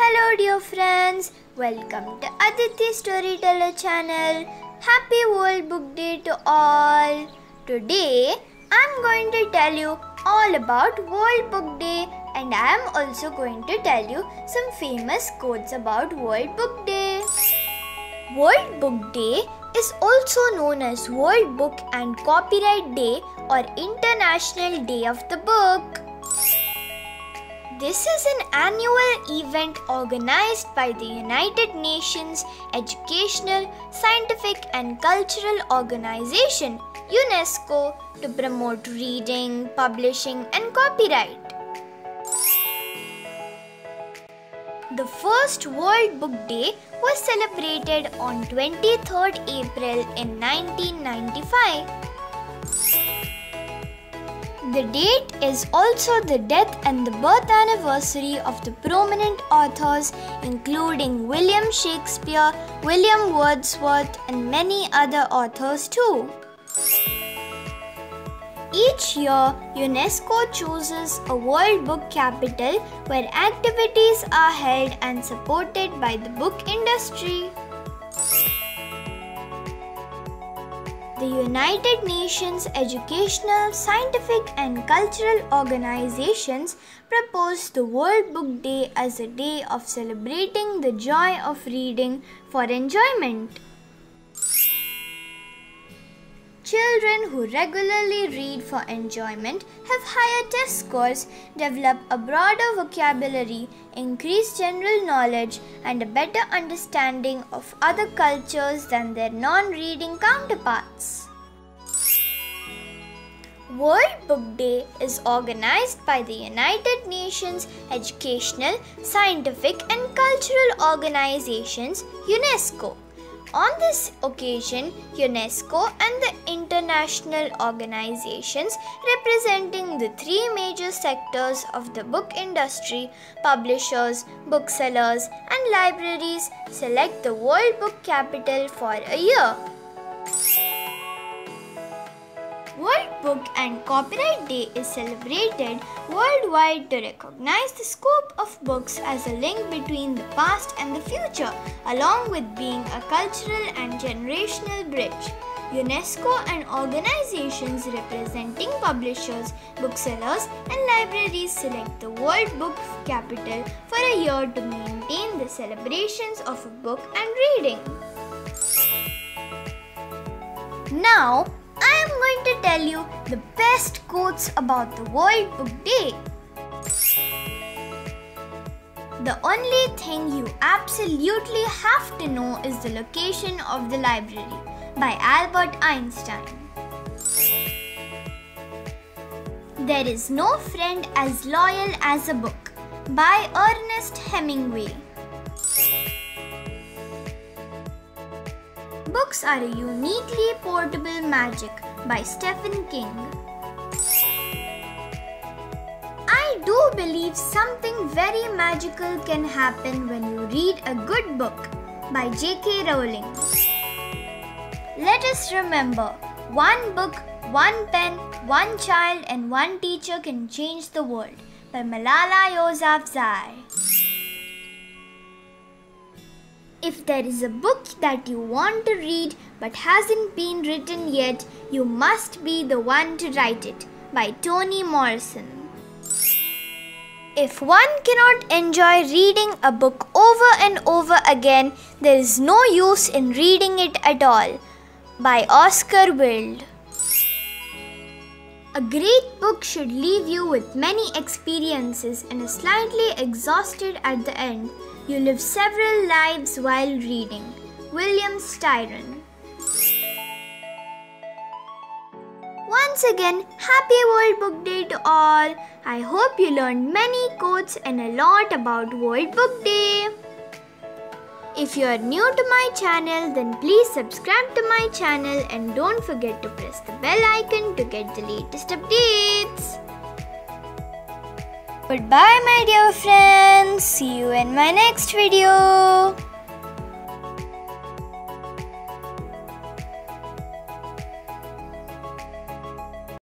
Hello, dear friends. Welcome to Aditi Storyteller channel. Happy World Book Day to all. Today, I'm going to tell you all about World Book Day and I am also going to tell you some famous quotes about World Book Day. World Book Day is also known as World Book and Copyright Day or International Day of the Book. This is an annual event organized by the United Nations Educational, Scientific and Cultural Organization UNESCO to promote reading, publishing and copyright. The first World Book Day was celebrated on 23rd April in 1995. The date is also the death and the birth anniversary of the prominent authors including William Shakespeare, William Wordsworth and many other authors too. Each year, UNESCO chooses a World Book Capital where activities are held and supported by the book industry. The United Nations Educational, Scientific and Cultural Organizations propose the World Book Day as a day of celebrating the joy of reading for enjoyment. Children who regularly read for enjoyment have higher test scores, develop a broader vocabulary, increase general knowledge, and a better understanding of other cultures than their non reading counterparts. World Book Day is organized by the United Nations Educational, Scientific and Cultural Organizations UNESCO. On this occasion, UNESCO and the international organizations representing the three major sectors of the book industry publishers, booksellers, and libraries select the World Book Capital for a year. World Book and Copyright Day is celebrated worldwide to recognize the scope of books as a link between the past and the future, along with being a cultural and generational bridge. UNESCO and organizations representing publishers, booksellers, and libraries select the World Book Capital for a year to maintain the celebrations of a book and reading. Now, going to tell you the best quotes about the World Book Day. The only thing you absolutely have to know is the location of the library by Albert Einstein. There is no friend as loyal as a book by Ernest Hemingway. Books are a uniquely portable magic by Stephen King. I do believe something very magical can happen when you read a good book by J.K. Rowling. Let us remember one book, one pen, one child, and one teacher can change the world by Malala Yousafzai. If there is a book that you want to read but hasn't been written yet, you must be the one to write it by Toni Morrison. If one cannot enjoy reading a book over and over again, there is no use in reading it at all by Oscar Wilde. A great book should leave you with many experiences and is slightly exhausted at the end. You live several lives while reading. William Styron. Once again, happy World Book Day to all. I hope you learned many quotes and a lot about World Book Day. If you are new to my channel, then please subscribe to my channel and don't forget to press the bell icon to get the latest updates. Goodbye, my dear friends. See you in my next video.